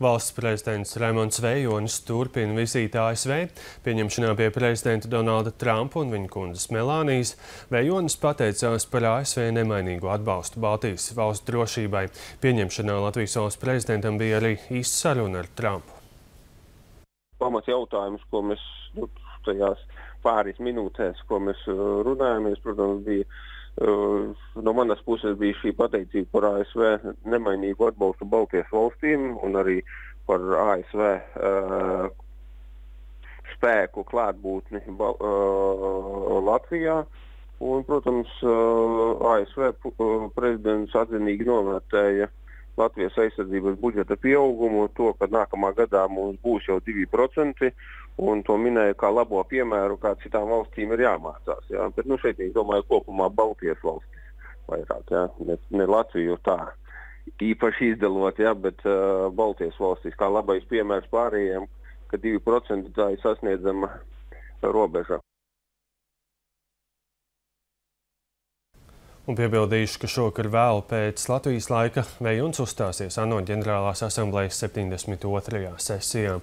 Valsts prezidents Raimons Vējonis turpina vizīti ASV. Pieņemšanā pie prezidenta Donalda Trumpa un viņa kundzes Melānijas Vējonis pateicās par ASV nemainīgu atbalstu Baltijas valstu drošībai. Pieņemšanā Latvijas valsts prezidentam bija arī īsta saruna ar Trumpu. Pamats jautājums, ko mēs nu, tajās pāris minūtēs, ko mēs uh, runājāmies, protams, bija no manas puses bija šī pateicība par ASV nemainīgu atbalstu Baltijas valstīm un arī par ASV uh, spēku klātbūtni uh, Latvijā. Un, protams, uh, ASV uh, prezidents atzinīgi novērtēja Latvijas aizsardzības budžeta pieaugumu, to, ka nākamā gadā mums būs jau 2%, un to minēja kā labo piemēru, kā citām valstīm ir jāmācās. Jā. Bet nu, šeit es domāju, kopumā Baltijas valstis vairāk, jā. ne, ne Latviju tā īpaši izdalot, jā, bet uh, Baltijas valstis kā labais piemērs pārējiem, ka 2% tā ir sasniedzama robeža. Un piebildīšu, ka šokar vēl pēc Latvijas laika Vējuns uzstāsies ANO ģenerālās asamblejas 72. sesijā.